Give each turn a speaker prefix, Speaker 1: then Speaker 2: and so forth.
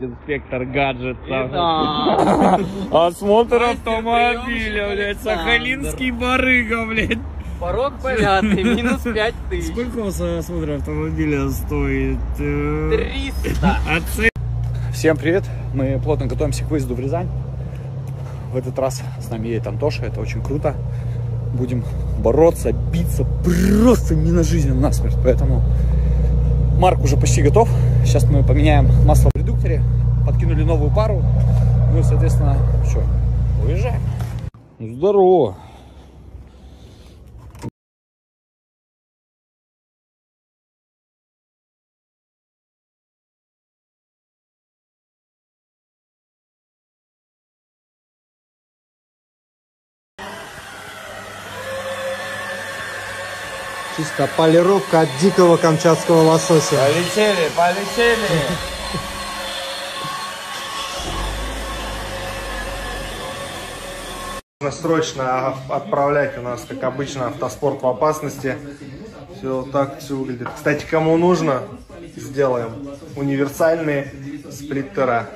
Speaker 1: инспектор гаджетов.
Speaker 2: Да.
Speaker 1: Осмотр автомобиля, блядь, сахалинский барыга, блядь.
Speaker 2: Порог помятый, минус 5 тысяч.
Speaker 1: Сколько у вас осмотр автомобиля стоит? Э,
Speaker 2: 300.
Speaker 1: Оцен-
Speaker 3: Всем привет! Мы плотно готовимся к выезду в Рязань. В этот раз с нами едет Антоша, это очень круто. Будем бороться, биться просто не на жизнь, а на смерть. Поэтому Марк уже почти готов. Сейчас мы поменяем масло в редукторе, подкинули новую пару. Ну и, соответственно, что, уезжаем. Здорово!
Speaker 4: Чисто полировка от дикого камчатского лосося.
Speaker 1: Полетели, полетели.
Speaker 5: Нужно срочно отправлять у нас, как обычно, автоспорт в опасности. Все так все выглядит. Кстати, кому нужно, сделаем универсальные сплиттера.